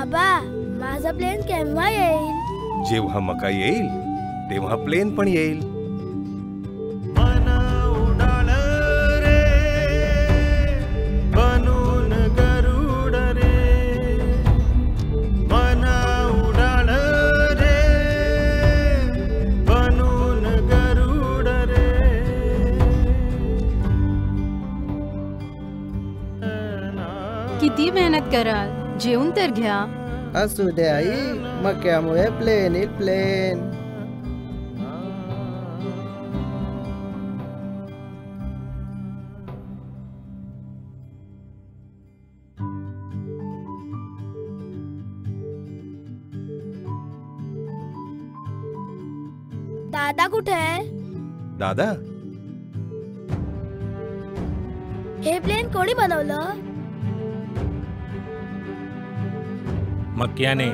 बाबा माझा प्लेन केव्हा येईल? जेव्हा मका येईल तेव्हा प्लेन पण येईल. रे बनून रे मन उडाल रे बनून गरुड किती मेहनत कराल? जेवून तर घ्या. असू दे आई मक्यामुळे प्लेन येईल प्लेन दादा कुठे आहे? दादा? हे प्लेन कोणी बनवलं? मक्याने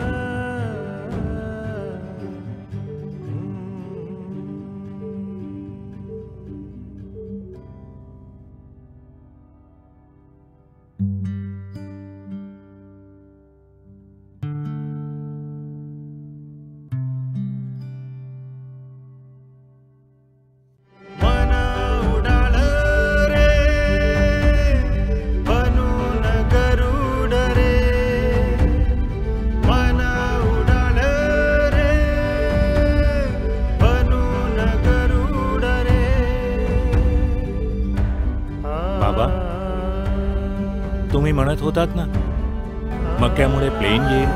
तुम्ही म्हणत होतात ना. मक्यामुळे प्लेन येईल.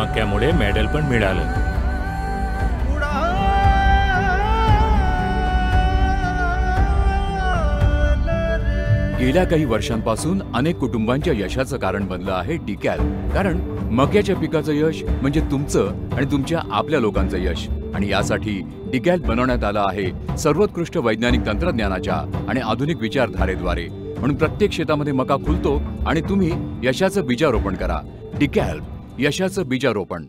मक्यामुळे मेडल पण मिळालं. गेल्या काही वर्षांपासून अनेक कुटुंबांच्या यशाचं कारण बनलं आहे डिकॅल कारण मक्याच्या पिकाचं यश म्हणजे तुमचं आणि तुमच्या आपल्या लोकांचं यश. आणि यासाठी डिकॅल बनवण्यात आलं आहे सर्वोत्कृष्ट वैज्ञानिक तंत्रज्ञानाच्या आणि आधुनिक विचारधारेद्वारे. म्हणून प्रत्येक शेतामध्ये मका फुलतो आणि तुम्ही यशाचं बीजारोपण करा. डिकॅल्प यशाचं बीजारोपण.